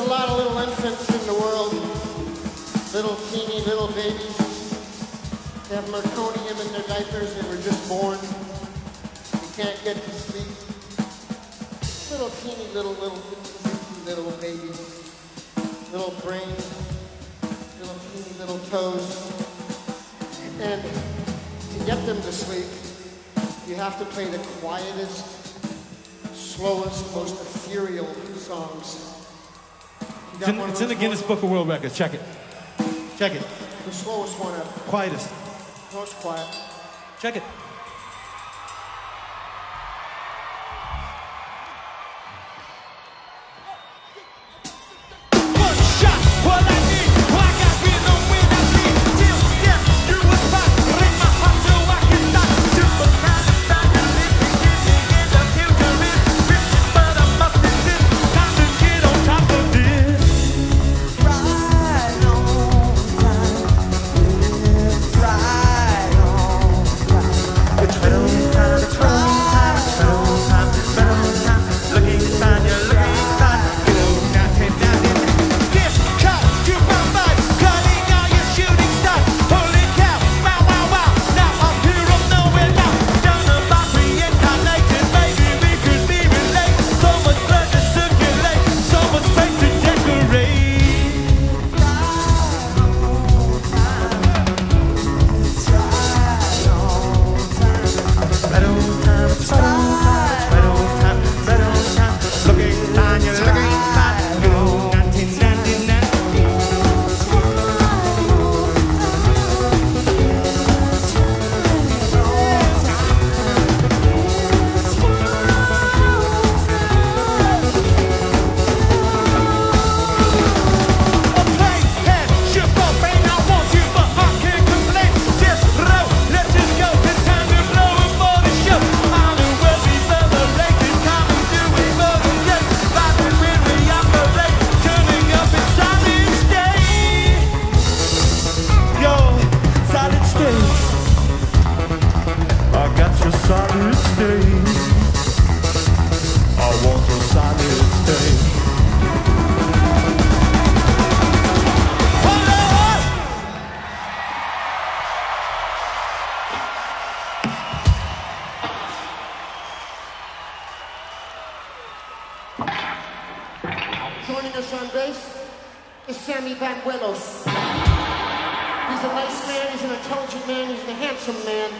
a lot of little infants in the world, little teeny little babies. They have meconium in their diapers. They were just born. They can't get to sleep. Little teeny little little little babies. Little brains. Little teeny little toes. And to get them to sleep, you have to play the quietest, slowest, most ethereal songs you in, it's in the Guinness? Book of World Records. Check it. Check it. The slowest one ever. Quietest. Most quiet. Check it. Joining us on bass is Sammy Banuelos. He's a nice man, he's an intelligent man, he's a handsome man.